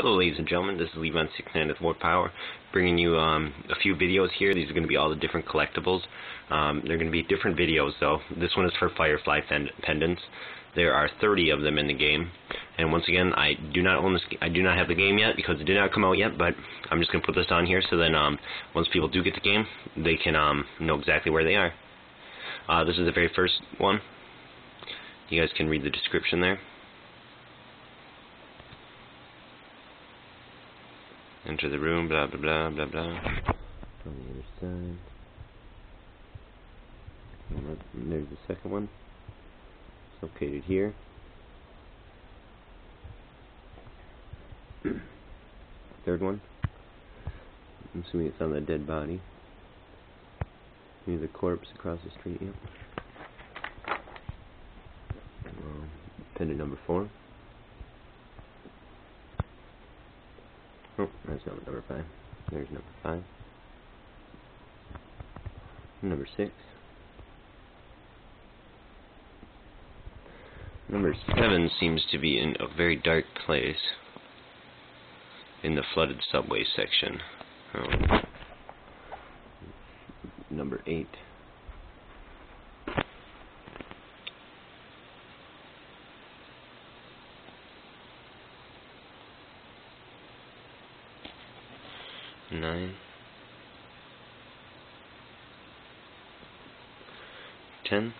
Hello ladies and gentlemen, this is Levon69 with More Power, bringing you um, a few videos here. These are going to be all the different collectibles. Um, they're going to be different videos though. This one is for Firefly pendants. There are 30 of them in the game. And once again, I do not own this. I do not have the game yet because it did not come out yet. But I'm just going to put this on here so then um, once people do get the game, they can um, know exactly where they are. Uh, this is the very first one. You guys can read the description there. Enter the room, blah, blah, blah, blah, blah. On the other side. There's the second one. It's located here. Third one. I'm assuming it's on the dead body. Here's the corpse across the street, yep. Um, pendant number four. Oh, that's not number five. There's number five. Number six. Number seven seems to be in a very dark place in the flooded subway section. Um, number eight. Nine, ten,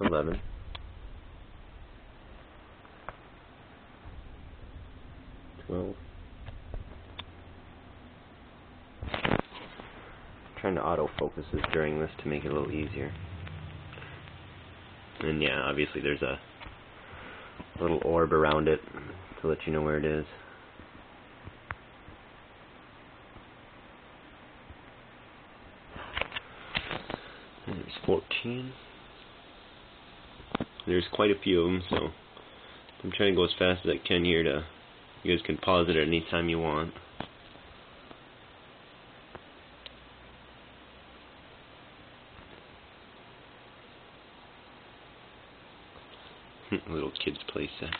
eleven, twelve. I'm trying to autofocus this during this to make it a little easier. And yeah, obviously there's a little orb around it to let you know where it is. There's 14. There's quite a few of them, so I'm trying to go as fast as I can here to, you guys can pause it at any time you want. little kids play set.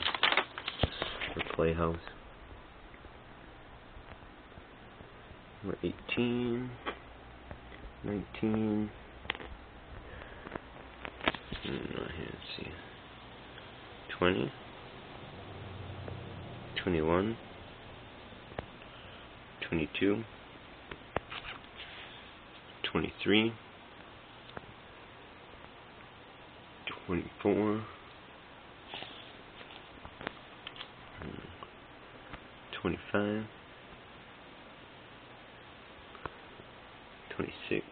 Or playhouse. Number 18, 19, mm, let's see, 20, 21, 22, 23, 24, 25, 26.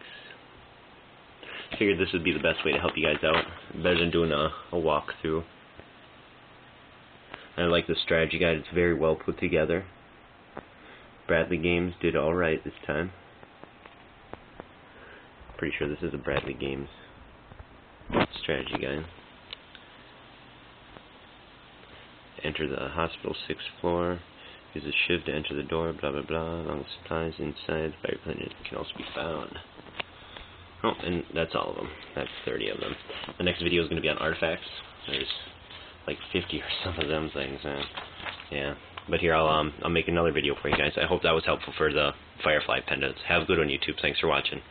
Figured this would be the best way to help you guys out, better than doing a, a walkthrough. I like the strategy guide, it's very well put together. BradyGames did alright this time. Pretty sure this is a BradyGames strategy guide. Enter the hospital sixth floor. Use a shiv to enter the door, blah blah blah. Along with supplies inside, The fire cleaner can also be found. Oh, and that's all of them. That's 30 of them. The next video is going to be on artifacts. There's like 50 or some of them things. Yeah. But here, I'll um, I'll make another video for you guys. I hope that was helpful for the Firefly pendants. Have a good one, YouTube. Thanks for watching.